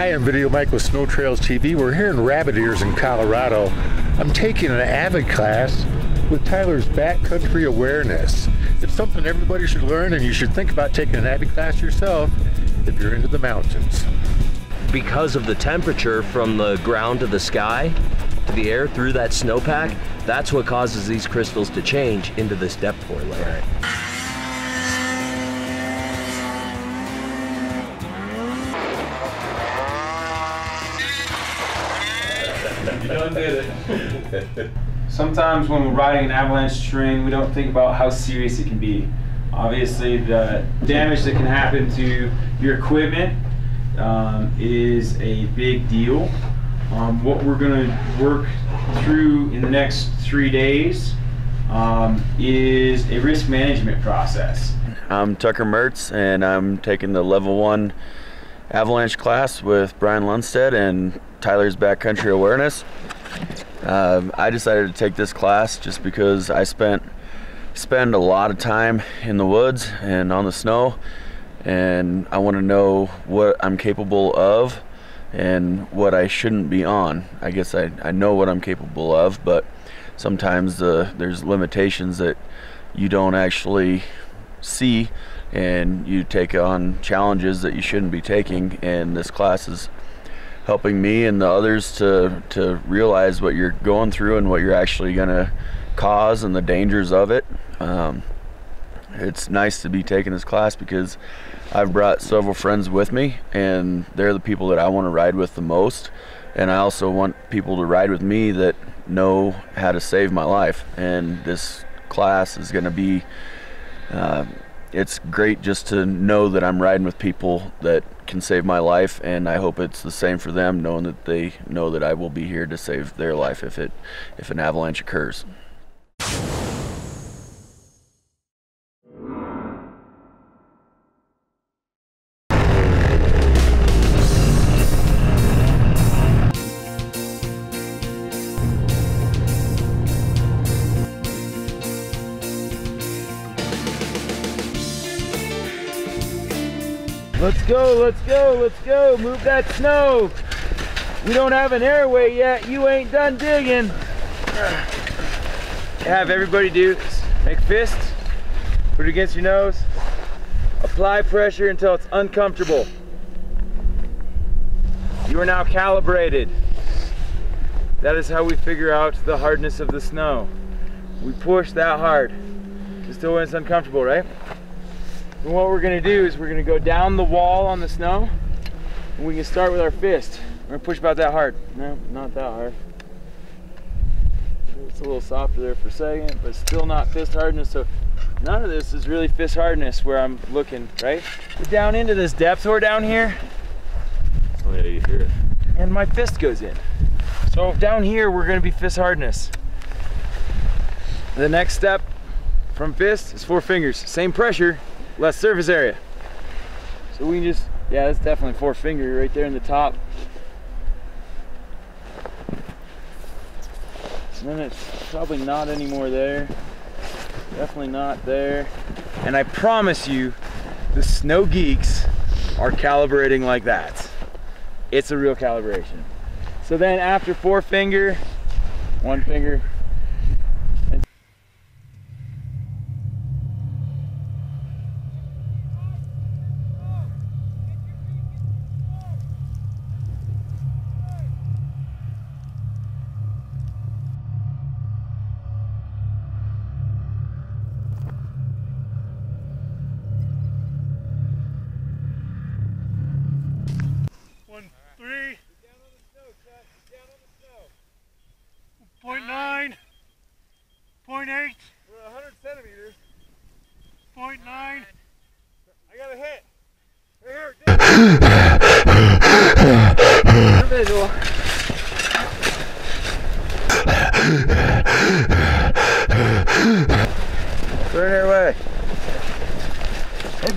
Hi, I'm Video Mike with Snow Trails TV. We're here in Rabbit Ears in Colorado. I'm taking an Avy class with Tyler's Backcountry Awareness. It's something everybody should learn and you should think about taking an Avy class yourself if you're into the mountains. Because of the temperature from the ground to the sky, to the air through that snowpack, that's what causes these crystals to change into this depth hoar layer. You done did it. Sometimes when we're riding an avalanche terrain, we don't think about how serious it can be. Obviously, the damage that can happen to your equipment um, is a big deal. Um, what we're going to work through in the next three days um, is a risk management process. I'm Tucker Mertz, and I'm taking the level one avalanche class with Brian Lundstedt and Tyler's Backcountry Awareness. Uh, I decided to take this class just because I spent spend a lot of time in the woods and on the snow, and I want to know what I'm capable of and what I shouldn't be on. I guess I, I know what I'm capable of, but sometimes uh, there's limitations that you don't actually see and you take on challenges that you shouldn't be taking and this class is helping me and the others to to realize what you're going through and what you're actually going to cause and the dangers of it. Um, it's nice to be taking this class because I've brought several friends with me and they're the people that I want to ride with the most. And I also want people to ride with me that know how to save my life. And this class is going to be uh, it's great just to know that I'm riding with people that can save my life and I hope it's the same for them knowing that they know that I will be here to save their life if it if an avalanche occurs. Let's go, let's go, let's go. Move that snow. We don't have an airway yet. You ain't done digging. Have everybody do this. Make fists. Put it against your nose. Apply pressure until it's uncomfortable. You are now calibrated. That is how we figure out the hardness of the snow. We push that hard. When it's uncomfortable, right? And what we're gonna do is we're gonna go down the wall on the snow and we can start with our fist. We're gonna push about that hard. No, not that hard. It's a little softer there for a second, but still not fist hardness. So none of this is really fist hardness where I'm looking, right? We're down into this depth hoar down here. Oh yeah, you hear it. And my fist goes in. So down here, we're gonna be fist hardness. The next step from fist is four fingers. Same pressure, less surface area. So we can just, yeah, that's definitely four finger right there in the top. And then it's probably not anymore there. Definitely not there. And I promise you, the snow geeks are calibrating like that. It's a real calibration. So then after four finger, one finger,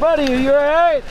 buddy, are you alright?